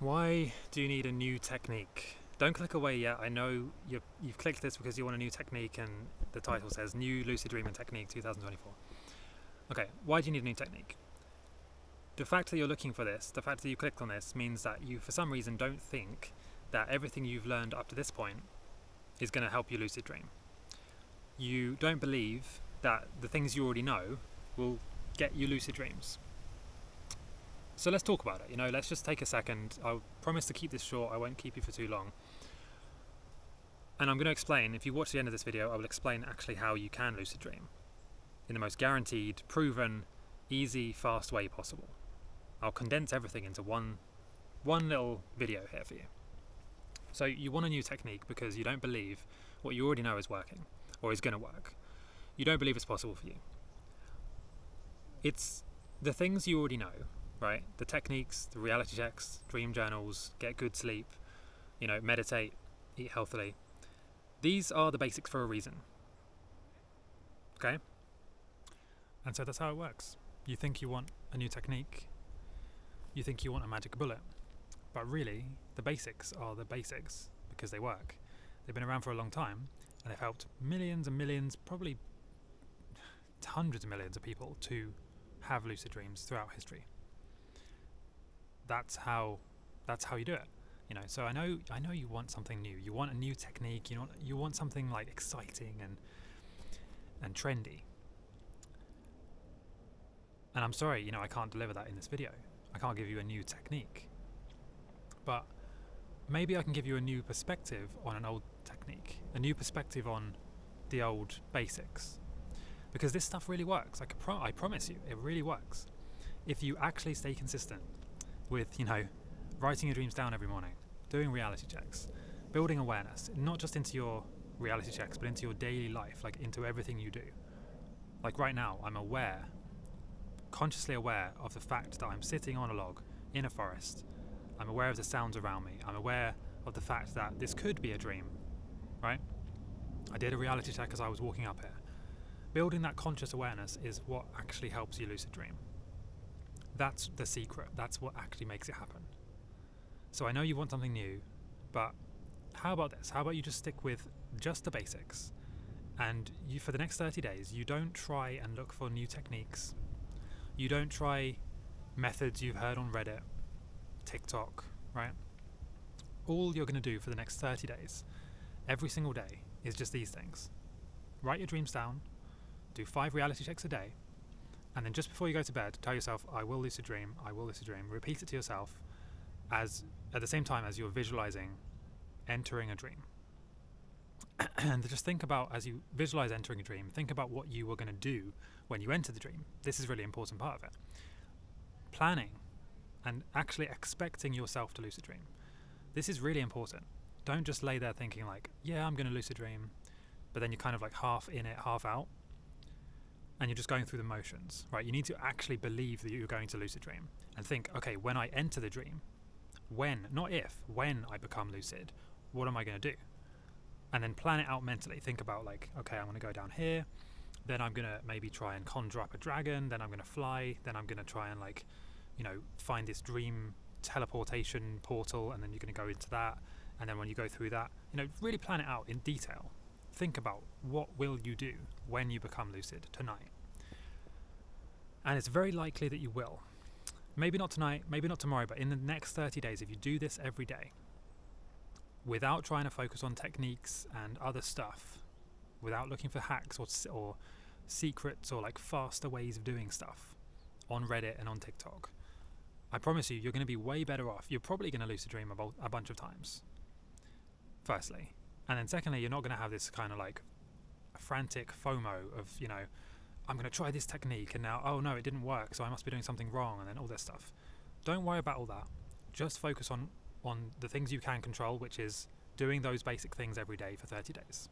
Why do you need a new technique? Don't click away yet. I know you have clicked this because you want a new technique and the title says New Lucid Dreaming Technique 2024. Okay, why do you need a new technique? The fact that you're looking for this, the fact that you clicked on this, means that you for some reason don't think that everything you've learned up to this point is going to help you lucid dream. You don't believe that the things you already know will get you lucid dreams. So let's talk about it. You know, let's just take a second. I promise to keep this short. I won't keep you for too long. And I'm going to explain, if you watch the end of this video, I will explain actually how you can lucid dream in the most guaranteed, proven, easy, fast way possible. I'll condense everything into one, one little video here for you. So you want a new technique because you don't believe what you already know is working or is going to work. You don't believe it's possible for you. It's the things you already know, right? The techniques, the reality checks, dream journals, get good sleep, you know, meditate, eat healthily. These are the basics for a reason. Okay? And so that's how it works. You think you want a new technique, you think you want a magic bullet, but really, the basics are the basics because they work. They've been around for a long time and they've helped millions and millions, probably hundreds of millions of people to have lucid dreams throughout history. That's how that's how you do it. You know, so I know I know you want something new. You want a new technique, you want you want something like exciting and and trendy. And I'm sorry, you know, I can't deliver that in this video. I can't give you a new technique. But maybe I can give you a new perspective on an old technique, a new perspective on the old basics. Because this stuff really works. I, pro- I promise you, it really works. If you actually stay consistent with, you know, writing your dreams down every morning, doing reality checks, building awareness, not just into your reality checks, but into your daily life, like into everything you do. Like right now, I'm aware, consciously aware of the fact that I'm sitting on a log in a forest I'm aware of the sounds around me. I'm aware of the fact that this could be a dream, right? I did a reality check as I was walking up here. Building that conscious awareness is what actually helps you lucid dream. That's the secret. That's what actually makes it happen. So I know you want something new, but how about this? How about you just stick with just the basics? And you, for the next 30 days, you don't try and look for new techniques. You don't try methods you've heard on Reddit TikTok, right? All you're going to do for the next 30 days, every single day, is just these things. Write your dreams down, do five reality checks a day, and then just before you go to bed, tell yourself, I will lucid dream, I will lucid dream. Repeat it to yourself as at the same time as you're visualizing entering a dream. and just think about as you visualize entering a dream, think about what you were going to do when you enter the dream. This is really important part of it. Planning and actually expecting yourself to lucid dream. This is really important. Don't just lay there thinking like, yeah, I'm going to lucid dream, but then you're kind of like half in it, half out, and you're just going through the motions, right? You need to actually believe that you're going to lucid dream and think, okay, when I enter the dream, when, not if, when I become lucid, what am I going to do? And then plan it out mentally. Think about like, okay, I'm going to go down here, then I'm going to maybe try and conjure up a dragon, then I'm going to fly, then I'm going to try and like you know, find this dream teleportation portal and then you're going to go into that and then when you go through that you know really plan it out in detail think about what will you do when you become lucid tonight and it's very likely that you will maybe not tonight maybe not tomorrow but in the next 30 days if you do this every day without trying to focus on techniques and other stuff without looking for hacks or, or secrets or like faster ways of doing stuff on reddit and on tiktok I promise you, you're going to be way better off. You're probably going to lucid dream about a bunch of times. Firstly, and then secondly, you're not going to have this kind of like frantic FOMO of you know, I'm going to try this technique and now oh no, it didn't work, so I must be doing something wrong, and then all this stuff. Don't worry about all that. Just focus on on the things you can control, which is doing those basic things every day for 30 days.